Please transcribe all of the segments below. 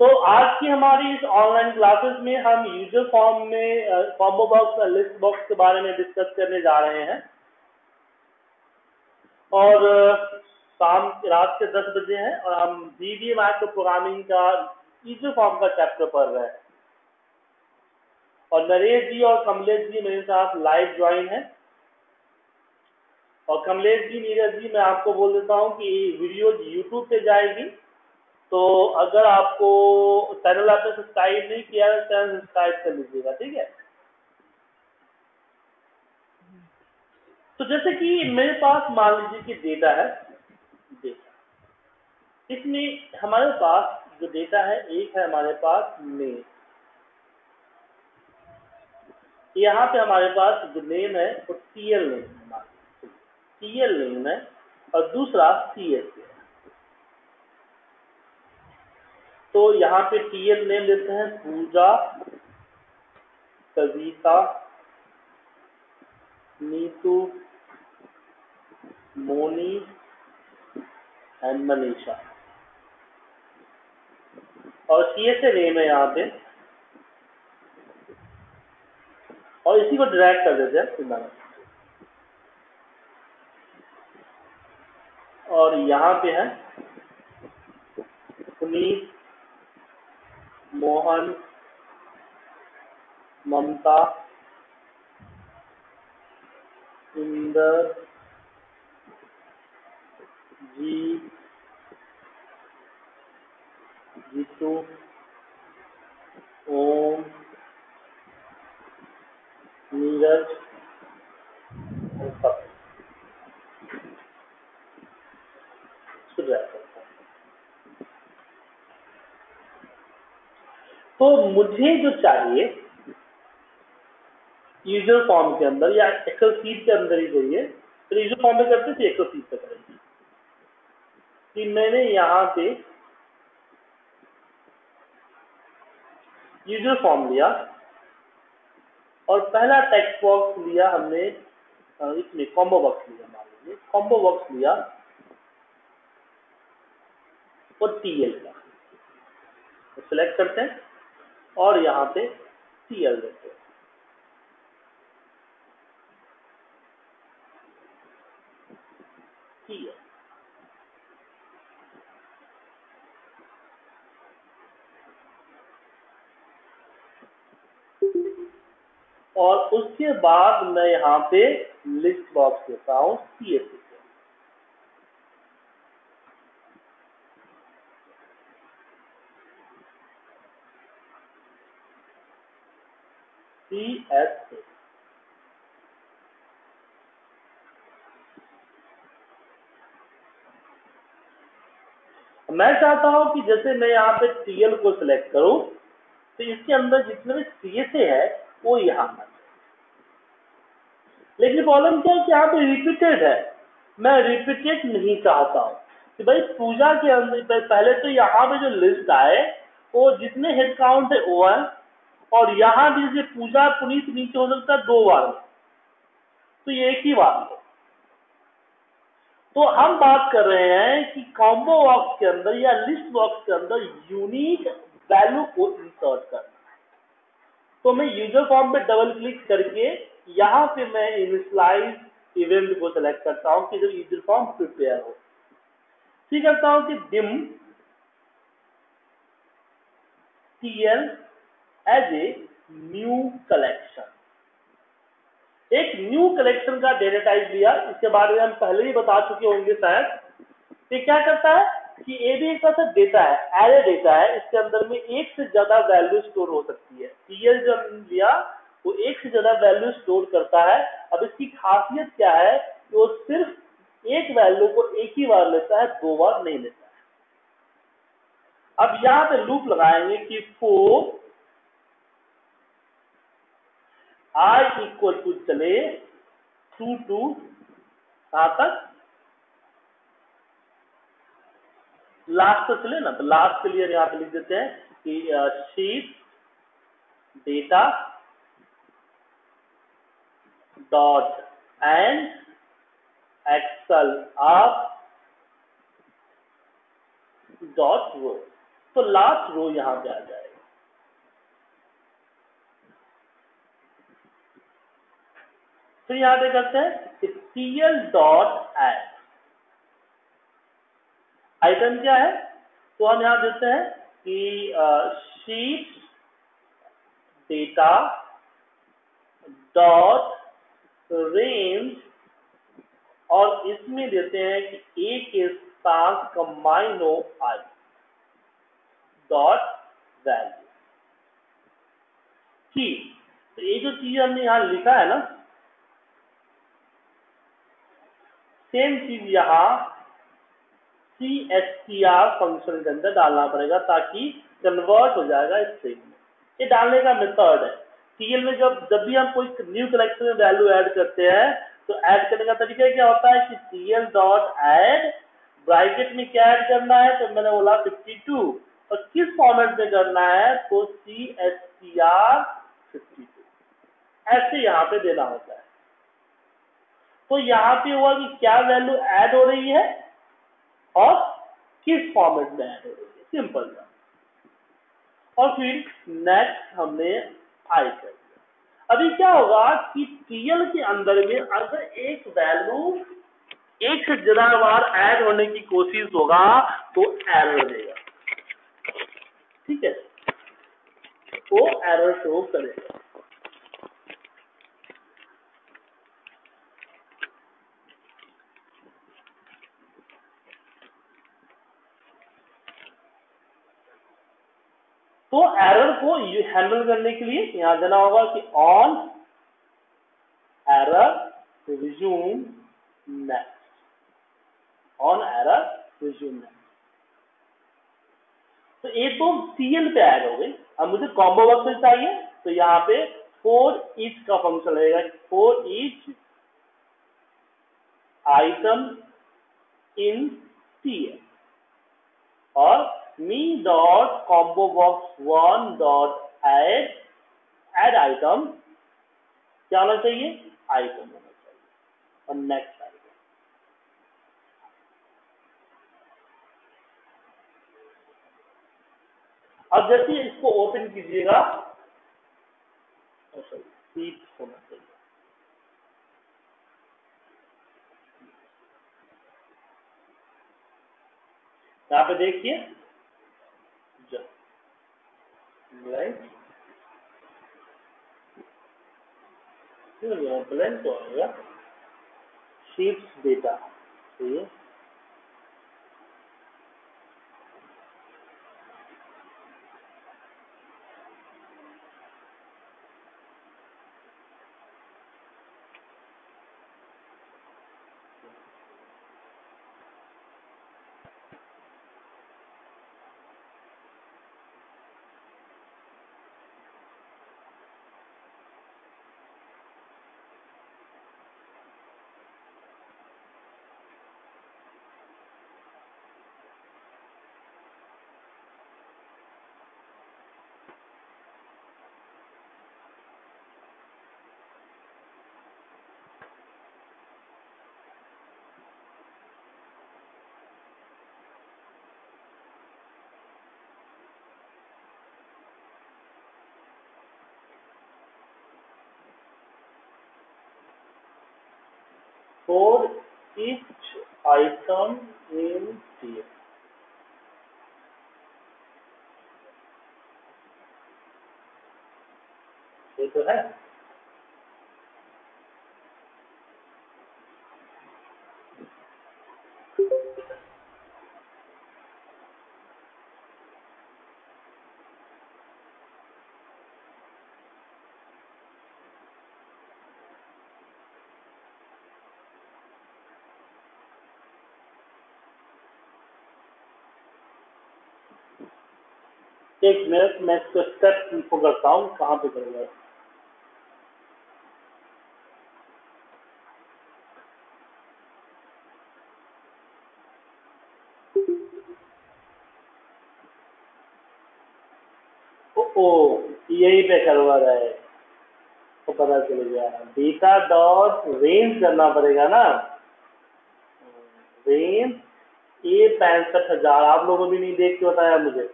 तो आज की हमारी इस ऑनलाइन क्लासेस में हम यूज़र फॉर्म में कॉम्बो बॉक्स और लिस्ट बॉक्स के बारे में डिस्कस करने जा रहे हैं। और शाम, रात के 10 बजे हैं और हम वी माइक्रो प्रोग्रामिंग का यूज़र फॉर्म का चैप्टर पढ़ रहे हैं। और नरेश जी और कमलेश जी मेरे साथ लाइव ज्वाइन है। और कमलेश जी, नीरज जी, मैं आपको बोल देता हूँ कि वीडियो यूट्यूब पे जाएगी। तो अगर आपको चैनल आपने सब्सक्राइब नहीं किया है चैनल सब्सक्राइब कर लीजिएगा, ठीक है? तो जैसे कि मेरे पास मान लीजिए कि डेटा है डेटा इसमें हमारे पास जो डेटा है, एक है हमारे पास नेम यहाँ पे हमारे पास जो नेम है, वो टी एल नेम है। टीएल नेम है और दूसरा सी एस है। तो यहाँ पे टीएल नेम देते हैं, पूजा, कविता, नीतू, मोनी एंड मनीषा। और सी एस ए नेम है यहाँ पे। और इसी को ड्रैग कर देते हैं चिंता और यहाँ पे है पुनीत मोहन ममता सुंदर जी जीतू ओम नीरज तो मुझे जो चाहिए यूज़र फॉर्म के अंदर या एक्सेल सीट के अंदर ही चाहिए तो यूज़र फॉर्म में करते थे एक्सेल सीट पे करेंगे। कि मैंने यहाँ पे यूज़र फॉर्म लिया और पहला टेक्स्ट बॉक्स लिया हमने इसमें कॉम्बो बॉक्स लिया मान लीजिए कॉम्बो बॉक्स लिया और टीएल का सिलेक्ट करते हैं। और यहाँ पे सीएल देते हैं। और उसके बाद मैं यहाँ पे लिस्ट बॉक्स देता हूँ सी। सी ए मैं चाहता हूँ कि जैसे मैं यहाँ पे टीएल को सिलेक्ट करूँ तो इसके अंदर जितने भी सी है, वो यहाँ आ लेकिन प्रॉब्लम क्या है कि यहाँ पे रिपीटेड है। मैं रिपीटेड नहीं चाहता हूँ कि भाई पूजा के अंदर, पहले तो यहाँ पे जो लिस्ट आए, वो जितने हेड काउंट है, वो है और यहाँ भी पूजा पुनीत नीचे हो सकता है, दो बार तो ये एक ही बात है। तो हम बात कर रहे हैं कि कॉम्बो बॉक्स के अंदर या लिस्ट बॉक्स के अंदर यूनिक वैल्यू को इंसर्ट करना तो मैं यूज़र फॉर्म पे डबल क्लिक करके यहाँ पे मैं इनिशलाइज इवेंट को सिलेक्ट करता हूँ कि जब यूज़र फॉर्म प्रिपेयर हो। ठीक करता हूँ कि dim TL as a new collection एक न्यू कलेक्शन का डेटा टाइप लिया, इसके बारे में हम पहले ही बता चुके होंगे शायद। ये क्या करता है कि ए भी एक तरह से डेटा है एरे डेटा है, इसके अंदर में एक से ज़्यादा वैल्यू स्टोर हो सकती है। टीएल जो लिया, वो एक से ज़्यादा वैल्यू स्टोर करता है। अब इसकी खासियत क्या है कि वो सिर्फ़ एक वैल्यू को एक ही बार लेता है, दो बार नहीं लेता है। अब यहाँ पे लूप लगाएँगे कि फोर आई इक्वल टू चले टू टू कहा तक? लास्ट तो चले ना तो लास्ट के लिए यहाँ पे लिख देते हैं कि sheet data dot end excel up dot वो तो लास्ट रो यहाँ पे आ जाएगा। तो यहाँ पे करते हैं कि टीएल डॉट एड आइटम क्या है? तो हम यहाँ देते हैं कि शीट डेटा डॉट रेंज और इसमें देते हैं कि ए के साथ कंबाइन आई डॉट वैल्यू ठीक तो ये जो चीज़ हमने यहाँ लिखा है ना सेम चीज़ यहाँ C H T R function के अंदर डालना पड़ेगा ताकि कन्वर्ट हो जाएगा स्ट्रिंग में। ये डालने का मेथड है। टीएल में जब जब भी हम कोई न्यू कलेक्शन में वैल्यू ऐड करते हैं तो ऐड करने का तरीका क्या होता है कि टीएल डॉट ऐड ब्राइकेट में क्या ऐड करना है? तो मैंने बोला 52 और किस फॉर्मेट में करना है? तो C S T R fifty ऐसे यहाँ पे देना होता है। तो यहाँ पे हुआ कि क्या वैल्यू ऐड हो रही है और किस फॉर्मेट में ऐड हो रही है? सिंपल सा और फिर नेक्स्ट हमने आई कर दिया। अभी क्या होगा कि टीएल के अंदर में अगर एक वैल्यू एक से ज़्यादा बार ऐड होने की कोशिश होगा तो एरर देगा। ठीक है? वो एरर शो करेगा। तो एरर को हैंडल करने के लिए यहाँ देना होगा कि on error resume next on error resume next तो ये तो सीएल पे ऐड हो गई। अब मुझे कॉम्बो वर्क चाहिए तो यहाँ पे फोर ईच का फ़ंक्शन लगेगा। For each item in CL और me dot combo box one dot add add item. क्या होना चाहिए? आइटम होना चाहिए। और नेक्स्ट आइटम अब जैसे इसको ओपन कीजिएगा सीट होना चाहिए। यहाँ पे देखिए ब्लैंक ब्लैंक तो आएगा शीट्स डेटा ठीक for each item in here. ये तो है एक मिनट मैं इसको स्टेप को करता हूँ, कहाँ पे करूँगा? ओ यही पे करवा रहा है। तो पता चल गया। बीटा डॉट रेंज करना पड़ेगा ना। रेंज ए पैंसठ हज़ार। आप लोगों भी नहीं देख के बताया मुझे।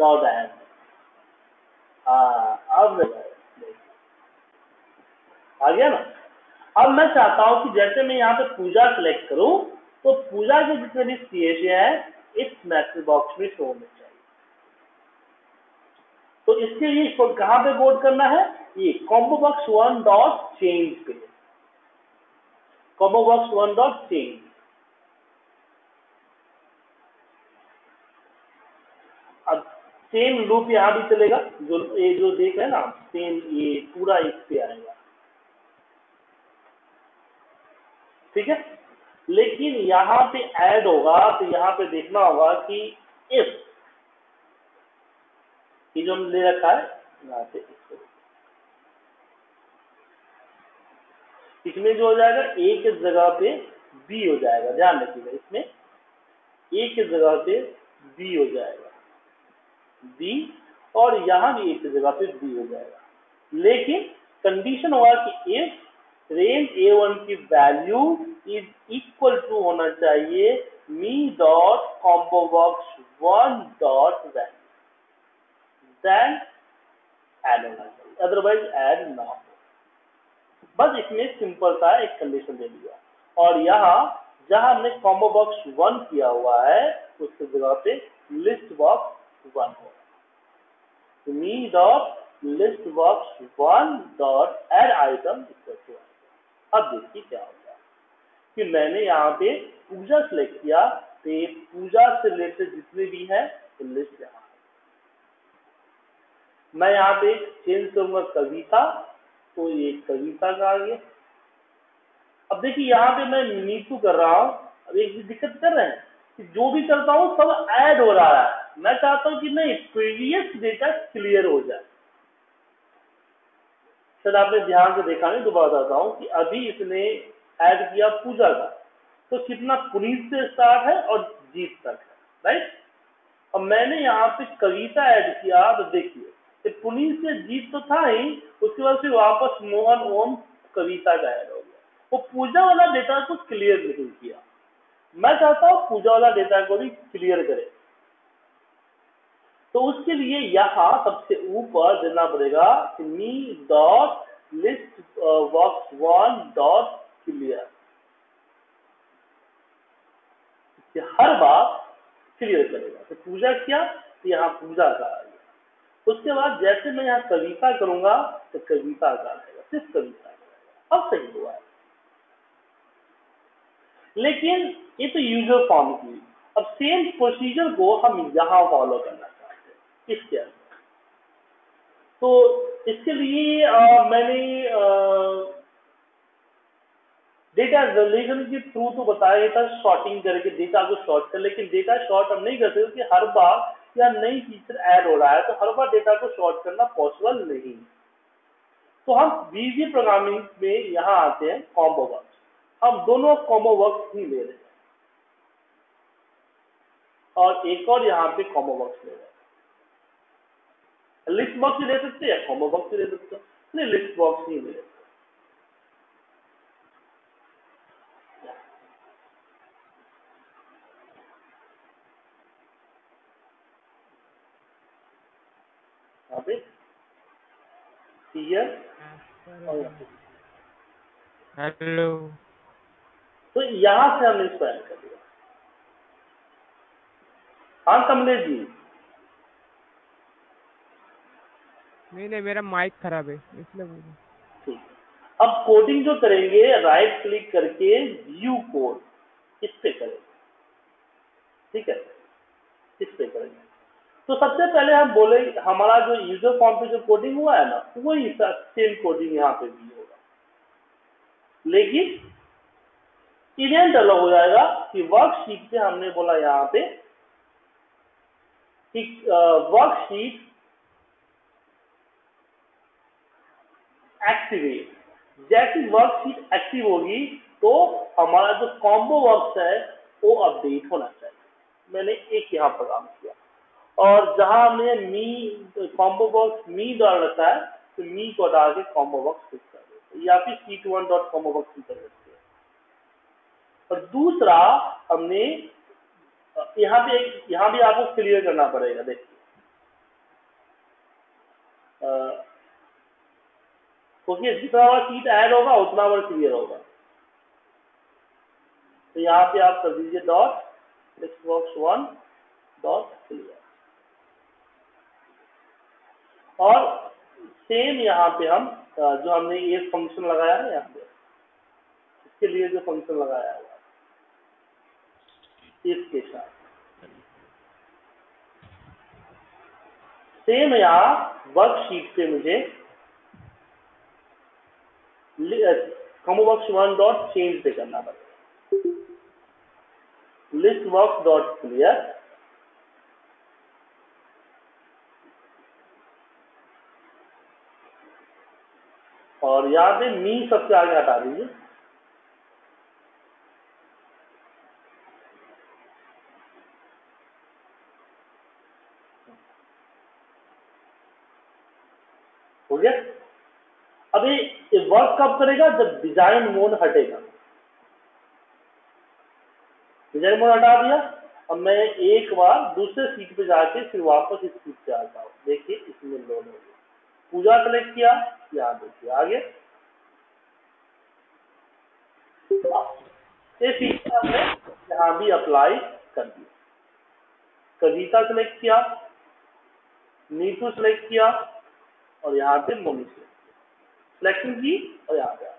एड हाँ अब आ गया ना? अब मैं चाहता हूँ कि जैसे मैं यहाँ पे पूजा सेलेक्ट करूँ तो पूजा के जितने भी सी एच है, इस मैसेज बॉक्स में शो होने चाहिए। तो इसके लिए कहाँ पे बोर्ड करना है? ये combo box one dot change पे combo box one dot change अब सेम लूप यहाँ भी चलेगा, जो ये जो देख रहे हैं ना सेम ये पूरा इस पे आएगा। ठीक है? लेकिन यहाँ पे ऐड होगा तो यहाँ पे देखना होगा कि इफ़ ये जो ले रखा है, यहाँ पे इसमें जो हो जाएगा ए के जगह पे बी हो जाएगा, ध्यान रखिएगा, इसमें ए के जगह पे बी हो जाएगा। बी, और यहाँ भी ए की जगह पे बी हो जाएगा। लेकिन कंडीशन होगा कि इफ़ रेंज ए वन की वैल्यू इज़ इक्वल टू होना चाहिए me dot combo box one dot value add होना चाहिए। अदरवाइज़ एड ना हो। बस इसमें सिंपल सा एक कंडीशन दे दिया। और यहाँ जहाँ हमने कॉम्बो बॉक्स वन किया हुआ है उसके जगह पे लिस्ट बॉक्स वन होगा me dot list box one dot add item अब देखिए क्या होता है कि मैंने यहाँ पे पूजा सेलेक्ट किया तो पूजा से रिलेटेड जितने भी हैं तो लिस्ट यहाँ मैं यहाँ पे चेंज करूँगा कविता तो ये कविता का आ गया अब देखिए यहाँ पे मैं नीतू कर रहा हूँ। अब एक दिक्कत कर रहे हैं कि जो भी करता हूँ, सब ऐड हो रहा है। मैं चाहता हूँ कि नहीं प्रीवियस डेटा क्लियर हो जाए। सर, आपने ध्यान से देखा नहीं, दोबारा बताता हूँ कि अभी इसने ऐड किया पूजा का। तो कितना पुनीत से स्टार्ट है और जीत तक है राइट और मैंने यहाँ पे कविता ऐड किया तो देखिए पुनीत से जीत तो था ही, उसके बाद फिर वापस मोहन ओम कविता का ऐड हो गया। वो पूजा वाला डेटा को क्लियर नहीं किया। मैं चाहता हूँ पूजा वाला डेटा को भी क्लियर करे। तो उसके लिए यहाँ सबसे ऊपर देना पड़ेगा me dot list box one dot clear हर बार क्लियर करेगा। तो पूजा किया तो यहाँ पूजा का आ गया। उसके बाद जैसे मैं यहाँ कविता करूँगा तो कविता का आएगा सिर्फ़ कविता का अब सही हुआ है। लेकिन ये तो यूज़र फॉर्म की अब सेम प्रोसीजर को हम यहाँ फॉलो करना हैं तो इसके लिए आ, मैंने डेटा रिलेशन के थ्रू तो बताया था शॉर्टिंग करके डेटा को शॉर्ट कर लेकिन डेटा शॉर्ट हम नहीं कर सकते क्योंकि हर बार या नई फीचर ऐड हो रहा है तो हर बार डेटा को शॉर्ट करना पॉसिबल नहीं। तो हम बीजी प्रोग्रामिंग में यहाँ आते हैं कॉम्बो वर्क्स हम दोनों कॉम्बो वर्क्स ही ले रहे हैं। और एक और यहाँ पे कॉम्बो वर्क्स ले रहे हैं। लिस्ट बॉक्स ले सकते हैं कॉम्बो बॉक्स ले सकते हैं नहीं लिस्ट बॉक्स ही ले सकते हेलो तो यहाँ से हमने इसको कर दिया हाँ कमलेश जी नहीं नहीं, मेरा माइक खराब है, इसलिए बोल अब कोडिंग जो करेंगे राइट क्लिक करके व्यू कोड इस पे करेंगे। ठीक है? इस पे करेंगे। तो सबसे पहले हम बोले, हमारा जो यूज़र फॉर्म पे जो कोडिंग हुआ है ना, वही सेम कोडिंग यहाँ पे भी होगा। लेकिन इवेंट अलग हो जाएगा कि वर्कशीट से हमने बोला यहाँ पे कि वर्कशीट एक्टिवेट जैसी वर्कशीट एक्टिव होगी तो हमारा जो कॉम्बो वर्क्स है, वो अपडेट होना चाहिए। मैंने एक यहाँ प्रोग्राम किया। और जहाँ हमने मी कॉम्बो बॉक्स मी डाल रखा है तो मी को डाल के कॉम्बो बॉक्स फिक्स कर देते या फिर C two one dot combo box कर देते हैं। और दूसरा, हमने, यहाँ पे यहाँ भी आपको क्लियर करना पड़ेगा, देखिए। क्योंकि तो जितना बड़ा सीट ऐड होगा, उतना बड़ा क्लियर होगा। तो यहाँ पे आप कर दीजिए dot text box one dot clear और सेम यहाँ पे हम जो हमने ये फ़ंक्शन लगाया है यहाँ पे, इसके लिए जो फ़ंक्शन लगाया है इसके साथ। सेम यहाँ वर्कशीट पे मुझे कमो बॉक्स वन डॉट चेंज पे करना पड़ेगा। लिस्ट बॉक्स डॉट क्लियर और यहाँ पे मी सबसे आगे हटा दीजिए हो गया अभी वर्क कब करेगा, जब डिज़ाइन मोड हटेगा। डिज़ाइन मोड हटा दिया, अब मैं एक बार दूसरे सीट पे जाके फिर वापस इस सीट पे आता हूँ। देखिए, इसमें लोड हो गया। पूजा सेलेक्ट किया, यहाँ देखिए, आगे। हमने यहाँ भी अप्लाई कर दिया। कविता सेलेक्ट किया, नीतू सेलेक्ट किया, और यहाँ पे मोनी सेलेक्ट सिलेक्शन जी और यहाँ पे